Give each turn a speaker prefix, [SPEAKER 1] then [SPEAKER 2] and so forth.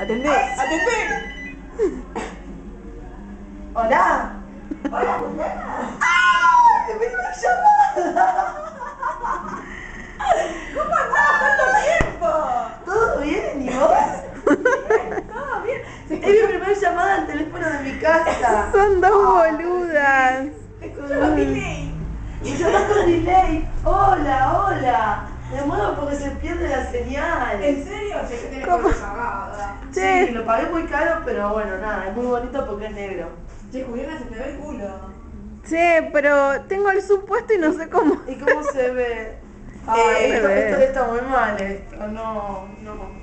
[SPEAKER 1] Atendé.
[SPEAKER 2] ¡Atendé! Hola. Hola, Juliana. ¡Ah! ¡Me llamada! ¿Cómo andás? ¿Cuánto tiempo? ¿Todo bien? ¿Y vos? Todo bien. Es mi primera llamada al teléfono de mi casa.
[SPEAKER 1] Son dos boludas.
[SPEAKER 2] Te escucho con delay. Y yo no con delay. Hola, hola. Me muevo porque se pierde la señal.
[SPEAKER 3] ¿En serio? Que tenés
[SPEAKER 1] ¿Cómo?
[SPEAKER 3] que
[SPEAKER 2] Sí, lo pagué muy caro, pero bueno, nada, es muy bonito porque es negro.
[SPEAKER 3] Che, Juliana, se te ve el culo.
[SPEAKER 1] Che, pero tengo el supuesto y no sé cómo.
[SPEAKER 2] ¿Y cómo se ve?
[SPEAKER 1] Ay,
[SPEAKER 2] Eh, esto, esto está muy mal esto, no, no.